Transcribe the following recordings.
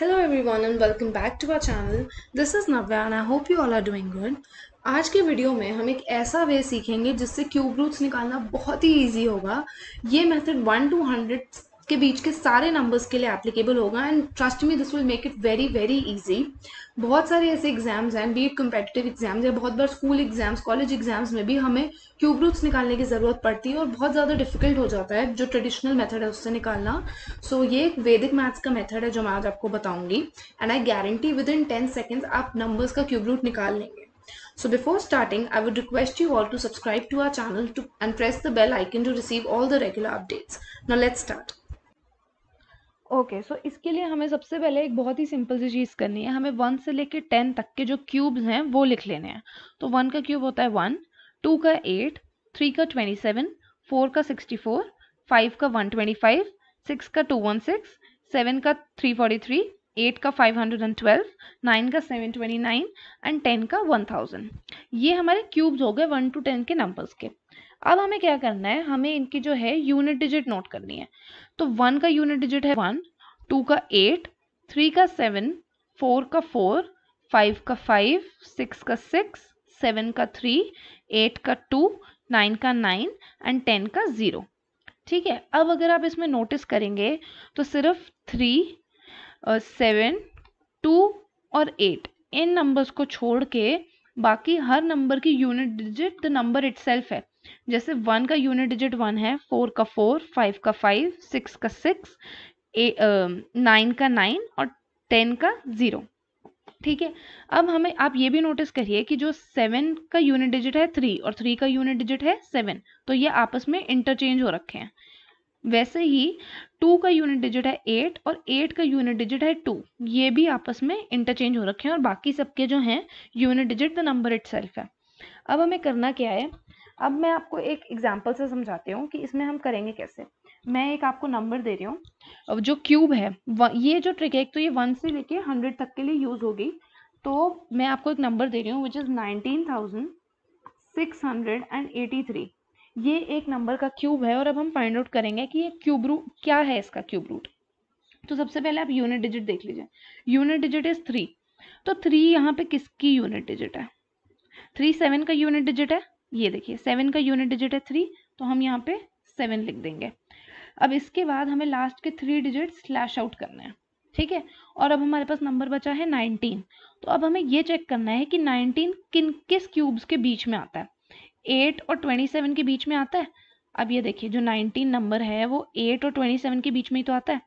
Hello everyone and welcome back to our channel this is Navya and I hope you all are doing good आज के video में हम एक ऐसा वे सीखेंगे जिससे क्यूब रूट्स निकालना बहुत ही इजी होगा। ये मेथड वन टू हंड्रेड के बीच के सारे नंबर्स के लिए एप्लीकेबल होगा and trust me this will make it very very easy बहुत सारे ऐसे एग्ज़ाम्स हैं बी इट एग्ज़ाम्स या बहुत बार स्कूल एग्ज़ाम्स कॉलेज एग्ज़ाम्स में भी हमें क्यूब रूट्स निकालने की ज़रूरत पड़ती है और बहुत ज़्यादा डिफ़िकल्ट हो जाता है जो ट्रेडिशनल मेथड है उससे निकालना सो so, ये एक वैदिक मैथ्स का मेथड है जो मैं आज आपको बताऊँगी and I guarantee within ten seconds आप नंबर्स का क्यूब रूट निकाल लेंगे So before starting, I would request you all to subscribe to our channel to, and press the bell icon to receive all the regular updates. Now let's start. Okay so इसके लिए हमें सबसे पहले एक बहुत ही simple सी चीज़ करनी है। हमें वन से लेके टेन तक के जो क्यूब्स हैं, वो लिख लेने हैं। तो वन का क्यूब होता है वन टू का एट थ्री का ट्वेंटी सेवन फोर का सिक्सटी फोर फाइव का वन ट्वेंटी फाइव सिक्स का टू वन सिक्स सेवन का थ्री फोर्टी थ्री एट का five hundred and twelve nine का seven twenty nine and ten का one thousand ये हमारे क्यूब्स हो गए वन टू टेन के नंबर्स के। अब हमें क्या करना है? हमें इनकी जो है यूनिट डिजिट नोट करनी है। तो वन का यूनिट डिजिट है वन टू का एट थ्री का सेवन फोर का फोर फाइव का फाइव सिक्स का सिक्स सेवन का थ्री एट का टू नाइन का नाइन एंड टेन का ज़ीरो ठीक है? अब अगर आप इसमें नोटिस करेंगे तो सिर्फ़ थ्री सेवन टू और एट इन नंबर्स को छोड़ के बाकी हर नंबर की unit digit the number itself है। जैसे वन का यूनिट डिजिट वन है, फोर का फोर, फाइव का फाइव, सिक्स का सिक्स नाइन का नाइन और टेन का ज़ीरो। ठीक है? अब हमें, आप ये भी नोटिस करिए कि जो सेवन का यूनिट डिजिट है, थ्री, और थ्री का यूनिट डिजिट है, सेवन। तो ये आपस में इंटरचेंज हो रखे हैं। वैसे ही टू का यूनिट डिजिट है एट और एट का यूनिट डिजिट है टू। ये भी आपस में इंटरचेंज हो रखे हैं और बाकी सबके जो हैं, unit digit the number it है। अब हमें करना क्या है? अब मैं आपको एक एग्ज़ाम्पल से समझाती हूँ कि इसमें हम करेंगे कैसे। मैं एक आपको नंबर दे रही हूँ। जो क्यूब है ये जो ट्रिक है, एक तो ये वन से लेके हंड्रेड तक के लिए यूज़ होगी। तो मैं आपको एक नंबर दे रही हूँ which is nineteen thousand six hundred and eighty three ये एक नंबर का क्यूब है और अब हम फाइंड आउट करेंगे कि ये क्यूब रूट क्या है इसका क्यूब रूट तो सबसे पहले आप यूनिट डिजिट देख लीजिए। यूनिट डिजिट इज़ थ्री तो थ्री यहाँ पे किसकी यूनिट डिजिट है? थ्री सेवन का यूनिट डिजिट है? ये देखिए सेवन का यूनिट डिजिट है थ्री तो हम यहाँ पे सेवन लिख देंगे। अब इसके बाद हमें लास्ट के थ्री डिजिट स्लैश आउट करना है, ठीक है? और अब हमारे पास नंबर बचा है नाइनटीन तो अब हमें ये चेक करना है कि नाइनटीन किन, किस क्यूब्स के बीच में आता है? एट और ट्वेंटी सेवन के बीच में आता है? अब ये देखिए, जो नाइनटीन नंबर है, वो एट और ट्वेंटी सेवन के बीच में ही तो आता है।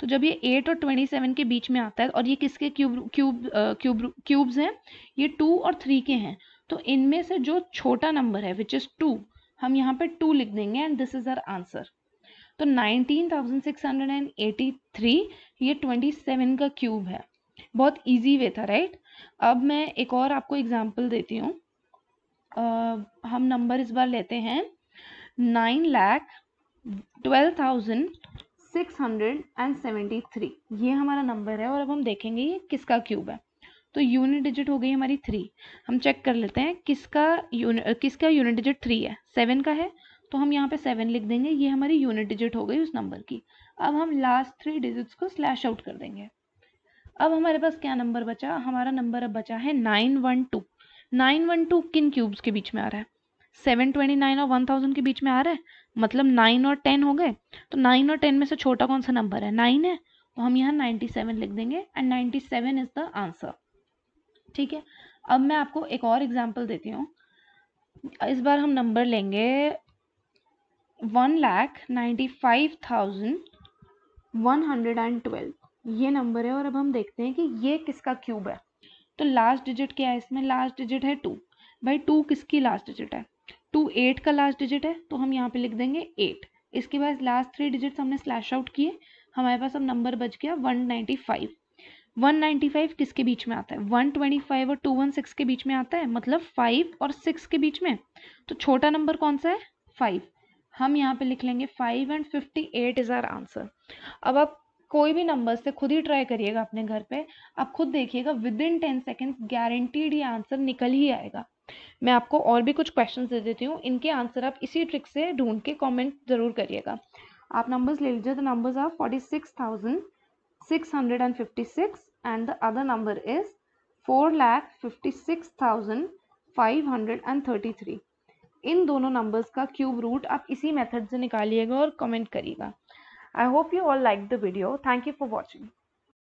तो जब ये एट और ट्वेंटी सेवन के बीच में आता है, और ये किसके क्यूब क्यूब क्यूब क्यूब्स हैं? ये टू और थ्री के हैं। तो इनमें से जो छोटा नंबर है विच इज़ टू हम यहाँ पे टू लिख देंगे and this is our answer तो 19,683 ये 27 का क्यूब है. बहुत इजी वे था राइट अब मैं एक और आपको एग्जांपल देती हूँ. हम नंबर इस बार लेते हैं. Nine lakh twelve thousand six hundred and seventy three ये हमारा नंबर है और अब हम देखेंगे ये किसका क्यूब है. तो यूनिट डिजिट हो गई हमारी थ्री हम चेक कर लेते हैं किसका यूनिट किसका यूनिट डिजिट थ्री है? सेवन का है? तो हम यहाँ पे सेवन लिख देंगे। ये हमारी यूनिट डिजिट हो गई उस नंबर की। अब हम लास्ट थ्री डिजिट्स को स्लैश आउट कर देंगे। अब हमारे पास क्या नंबर बचा? हमारा नंबर अब बचा है nine one two nine one two किन क्यूब्स के बीच में आ रहा है? सेवन ट्वेंटी नाइन और वन थाउज़ेंड के बीच में आ रहा है? मतलब नाइन और टेन हो गए? तो नाइन और टेन में से छोटा कौन सा नंबर है? नाइन है। तो हम यहाँ नाइन्टी सेवन लिख देंगे। And ninety seven is the answer ठीक है? अब मैं आपको एक और एग्ज़ाम्पल देती हूँ। इस बार हम नंबर लेंगे one lakh ninety five thousand one hundred and twelve ये नंबर है और अब हम देखते हैं कि ये किसका क्यूब है। तो लास्ट डिजिट क्या है इसमें? लास्ट डिजिट है टू भाई टू किसकी लास्ट डिजिट है? टू एट का लास्ट डिजिट है तो हम यहाँ पे लिख देंगे एट इसके बाद लास्ट थ्री डिजिट्स हमने स्लैश आउट किए। हमारे पास अब नंबर बच गया वन नाइन्टी फाइव 195 किसके बीच में आता है? 125 और 216 के बीच में आता है? मतलब 5 और 6 के बीच में। तो छोटा नंबर कौन सा है? 5 हम यहाँ पे लिख लेंगे 5 एंड 58 इज़ आर आंसर। अब आप कोई भी नंबर से खुद ही ट्राई करिएगा अपने घर पे। आप खुद देखिएगा within ten seconds guaranteed ये आंसर निकल ही आएगा। मैं आपको और भी कुछ क्वेश्चन दे देती हूँ। इनके आंसर आप इसी ट्रिक से ढूंढ के कॉमेंट ज़रूर करिएगा। आप नंबर्स ले लीजिए। तो numbers are forty six thousand 656 and the other number is 4,56,533 इन दोनों नंबर्स का क्यूब रूट आप इसी मेथड से निकालिएगा और कमेंट करिएगा। I hope you all like the video thank you for watching